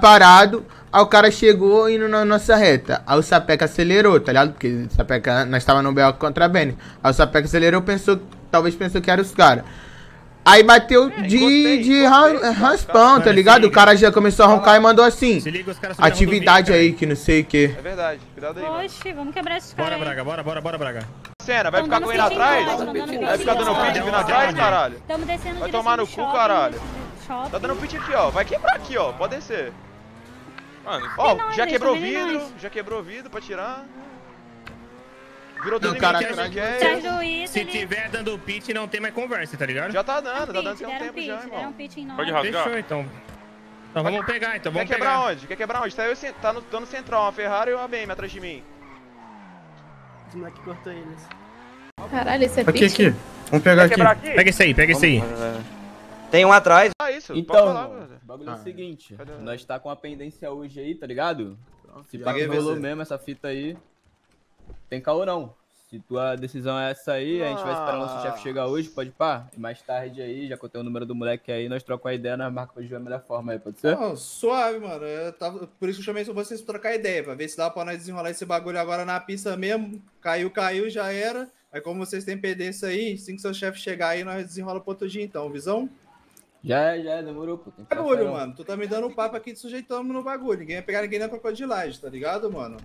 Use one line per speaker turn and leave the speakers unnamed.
parado, aí o cara chegou indo na nossa reta. Aí o Sapeca acelerou, tá ligado? Porque o Sapeca, nós tava no BO contra a Benny. Aí o Sapeca acelerou, pensou, talvez pensou que era os caras. Aí bateu de,
encostei,
de
encostei,
ra-
tá?
raspão, tá
Mano,
ligado? O cara já começou a roncar e mandou assim.
Se liga, os caras
Atividade aí, que não sei o que.
É verdade, cuidado aí, mano.
Oxe, vamos quebrar esses
cara.
caras.
Bora,
aí.
Braga, bora, bora, bora, Braga.
Cena, vai ficar
dando
correndo atrás? Vai ficar dando pit vindo atrás, caralho?
Tamo descendo
Vai tomar no cu, caralho. Tá dando pit aqui, ó. Vai quebrar aqui, ó. Pode descer.
Mano,
Ó,
nós,
já quebrou
ver
vidro, já quebrou vidro pra tirar. Virou
Não,
em
cara,
quem
de
quer.
Do.
Se tiver dando pit, não tem mais conversa, tá ligado?
Já tá dando, tá dando tem um tempo já,
pit, deram
irmão.
nós.
Pode rasgar.
Fechou, então. Então vamos pegar, então
Quer
vamos
quebrar
pegar.
onde? Quer quebrar onde? Tá, eu, tá no, tô no central, uma Ferrari e uma BM atrás de mim.
O moleque cortou eles.
Caralho, esse é
Aqui,
pitch.
aqui. Vamos pegar aqui.
aqui?
Pega esse aí, pega esse aí.
Tem um atrás.
Ah, isso. pode
Então,
falar,
o bagulho é
Ah.
o seguinte,
Cadê?
nós tá com a pendência hoje aí, tá ligado? Se pá que rolou mesmo essa fita aí, tem caô não. Se tua decisão é essa aí, a gente vai esperar o nosso chefe chegar hoje, pode pá? E mais tarde aí, já que eu tenho o número do moleque aí, nós trocamos a ideia, nós marcamos pra jogar a melhor forma aí, pode ser?
Não, suave, mano. Eu tava- por isso que eu chamei vocês pra trocar ideia, pra ver se dá pra nós desenrolar esse bagulho agora na pista mesmo. Caiu, caiu, já era. Aí como vocês têm pendência aí, assim que seu chefe chegar aí, nós desenrola pro outro dia então, visão?
Já, já, demorou, pô. Tem
Bagulho, mano. Tu tá me dando um papo aqui de sujeitando no bagulho. Ninguém vai pegar ninguém na crocodilagem, tá ligado, mano?